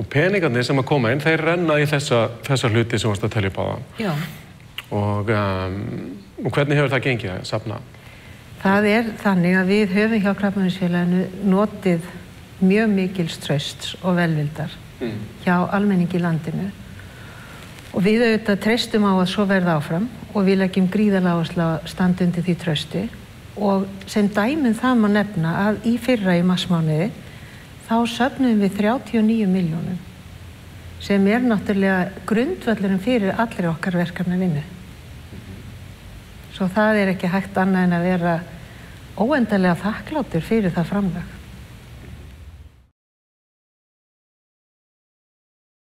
og peningarnir sem að koma inn, þeir renna í þessa, þessa hluti sem varst að telja upp á það. Já. Og, um, og hvernig hefur það gengið að safna? Það er þannig að við höfum hjá Krabbaminsfélaginu notið mjög mikils trösts og velvildar Mm. hjá almenningi í landinu og við auðvitað treystum á að svo verða áfram og við leggjum standa undir því trösti og sem dæminn það má nefna að í fyrra í massmánuði þá söfnum við 39 miljónum sem er náttúrulega grundvöllurinn fyrir allir okkar verkefna vinnu. Svo það er ekki hægt annað en að vera óendarlega þakkláttur fyrir það framlag.